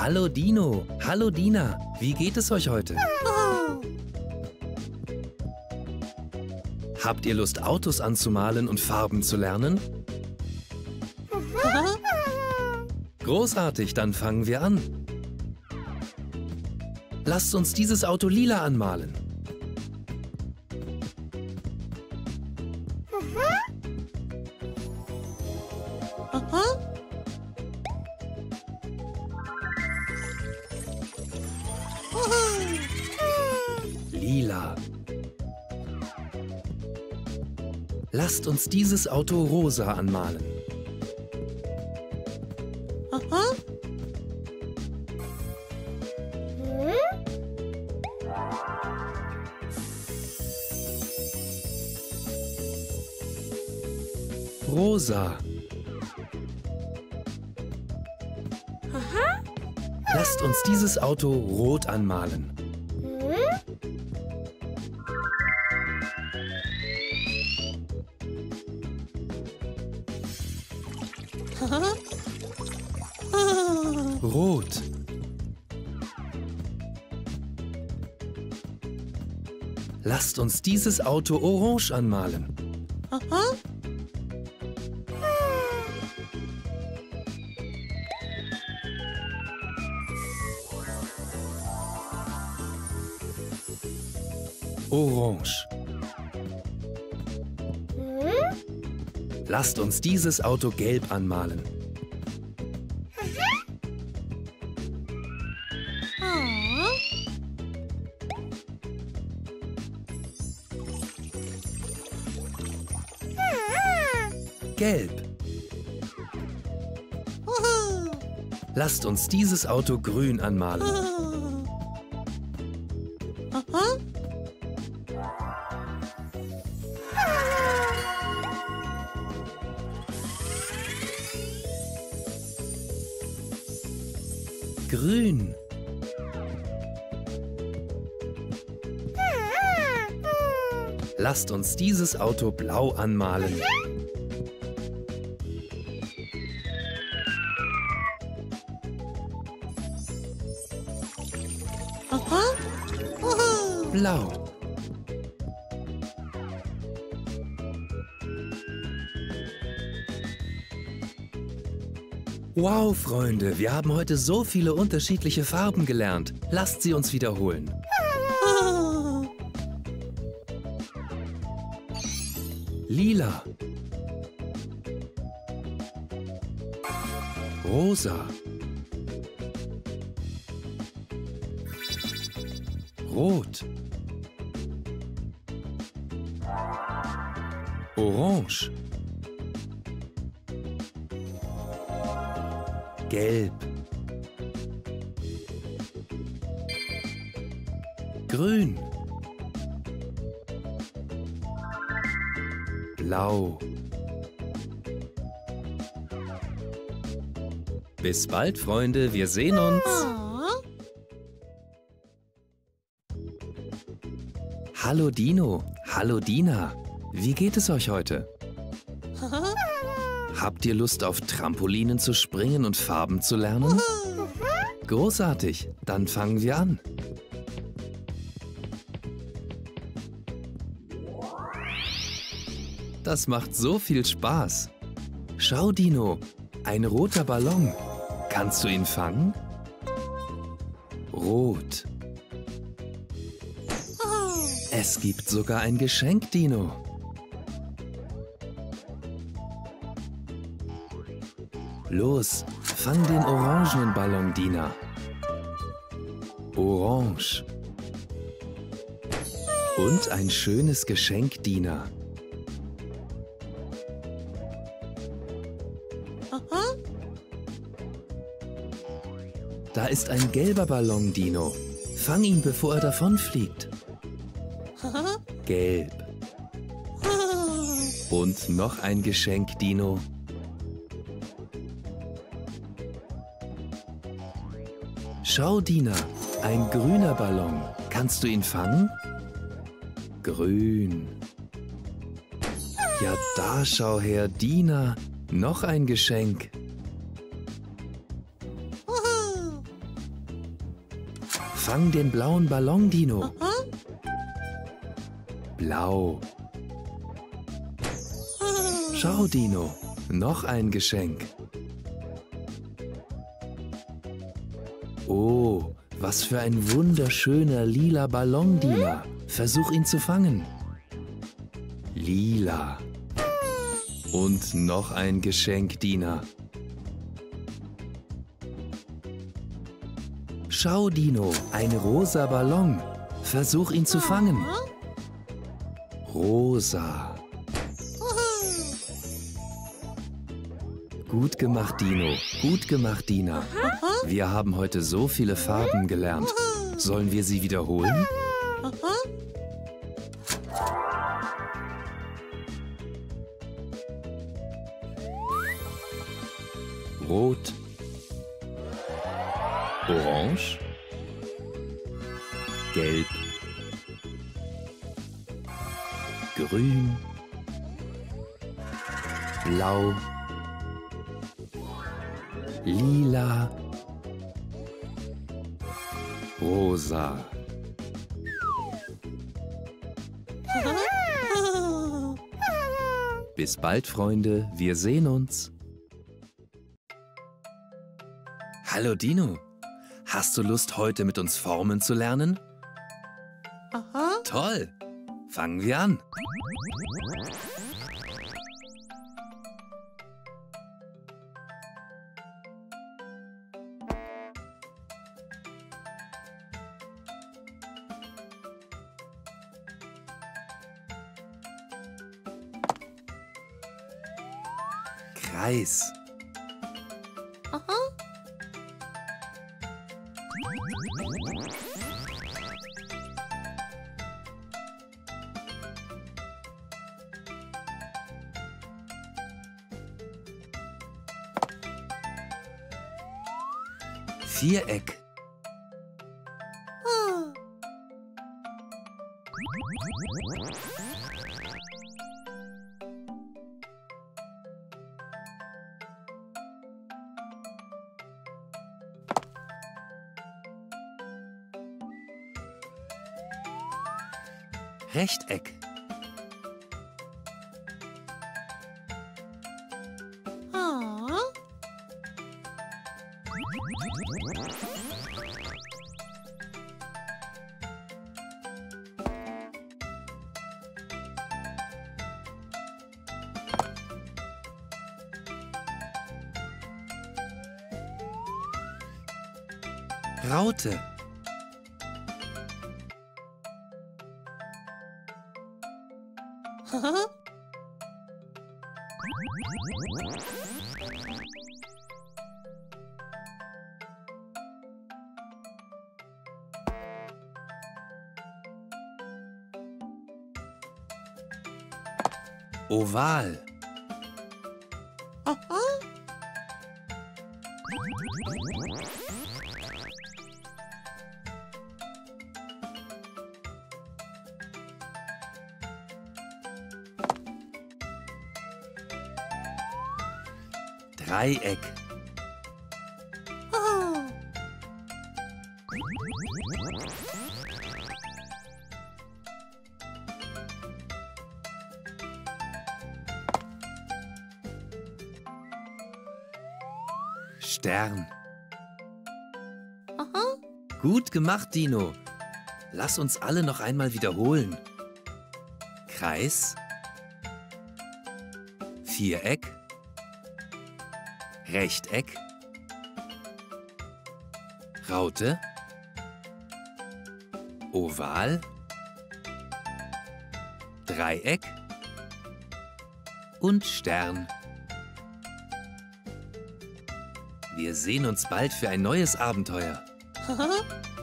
Hallo Dino, hallo Dina, wie geht es euch heute? Habt ihr Lust, Autos anzumalen und Farben zu lernen? Großartig, dann fangen wir an. Lasst uns dieses Auto lila anmalen. Lila. Lasst uns dieses Auto rosa anmalen. Rosa. Lasst uns dieses Auto rot anmalen. Rot. Lasst uns dieses Auto orange anmalen. Orange. Lasst uns dieses Auto gelb anmalen. Gelb. Lasst uns dieses Auto grün anmalen. Grün. Lasst uns dieses Auto blau anmalen. Blau. Wow, Freunde, wir haben heute so viele unterschiedliche Farben gelernt. Lasst sie uns wiederholen. Lila. Rosa. Rot. Orange. Gelb. Grün. Blau. Bis bald, Freunde. Wir sehen uns. Hallo Dino. Hallo Dina. Wie geht es euch heute? Habt ihr Lust auf Trampolinen zu springen und Farben zu lernen? Großartig, dann fangen wir an. Das macht so viel Spaß. Schau, Dino, ein roter Ballon. Kannst du ihn fangen? Rot. Es gibt sogar ein Geschenk, Dino. Los, fang den orangenen Ballon, Dina. Orange. Und ein schönes Geschenk, Dina. Da ist ein gelber Ballon, Dino. Fang ihn, bevor er davonfliegt. Gelb. Und noch ein Geschenk, Dino. Schau, Dina, ein grüner Ballon. Kannst du ihn fangen? Grün. Ja, da schau her, Dina. Noch ein Geschenk. Fang den blauen Ballon, Dino. Blau. Schau, Dino. Noch ein Geschenk. Oh, was für ein wunderschöner lila Ballon, Dina. Versuch ihn zu fangen. Lila. Und noch ein Geschenk, Dina. Schau, Dino, ein rosa Ballon. Versuch ihn zu fangen. Rosa. Gut gemacht, Dino. Gut gemacht, Dina. Wir haben heute so viele Farben gelernt. Sollen wir sie wiederholen? Rot. Orange. Gelb. Grün. Blau. Lila. Rosa. Bis bald, Freunde. Wir sehen uns. Hallo Dino. Hast du Lust, heute mit uns Formen zu lernen? Aha. Toll. Fangen wir an. Kreis. Aha. Viereck. Rechteck. Raute. Oval. Dreieck. Stern. Aha. Gut gemacht, Dino. Lass uns alle noch einmal wiederholen. Kreis. Viereck. Rechteck. Raute. Oval. Dreieck. Und Stern. Wir sehen uns bald für ein neues Abenteuer.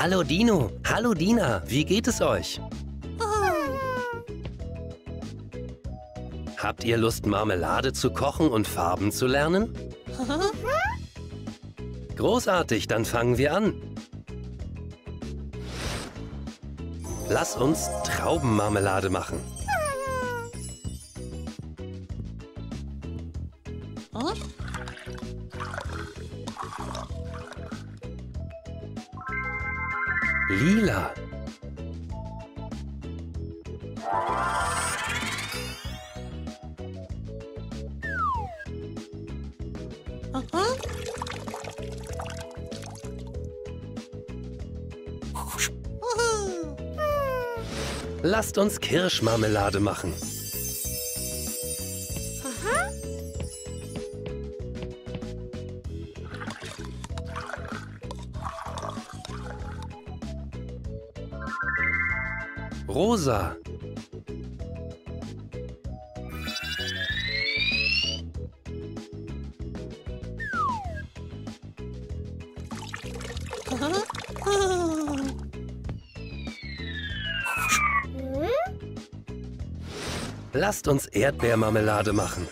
Hallo Dino, hallo Dina, wie geht es euch? Habt ihr Lust, Marmelade zu kochen und Farben zu lernen? Großartig, dann fangen wir an. Lass uns Traubenmarmelade machen. Lila. Aha. Lasst uns Kirschmarmelade machen. Rosa. Oh. Lasst uns Erdbeermarmelade machen.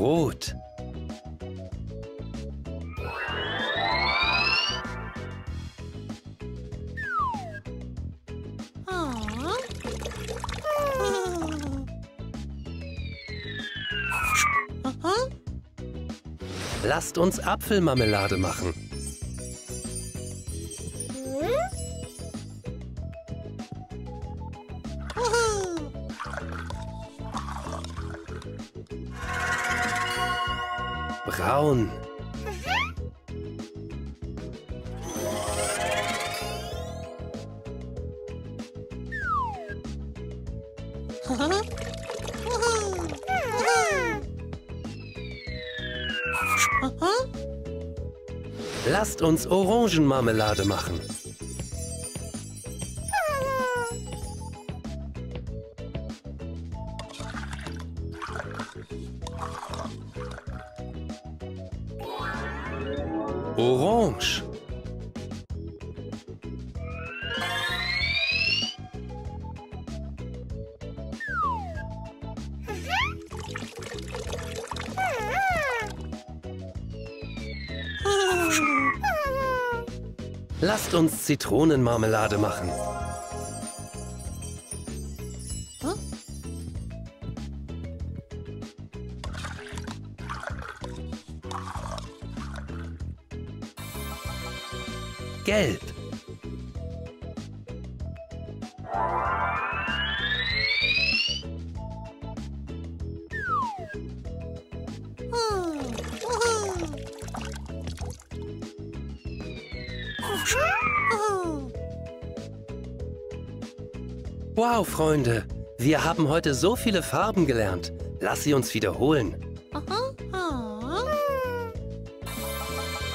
Rot. Lasst uns Apfelmarmelade machen. Braun. Lasst uns Orangenmarmelade machen. Lasst uns Zitronenmarmelade machen. Gelb. Wow, Freunde, wir haben heute so viele Farben gelernt. Lass sie uns wiederholen.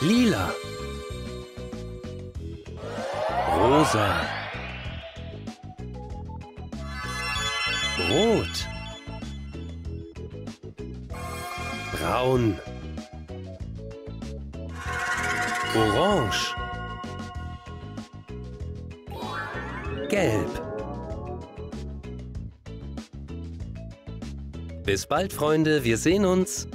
Lila. Rosa. Rot. Braun. Orange. Gelb. Bis bald, Freunde. Wir sehen uns.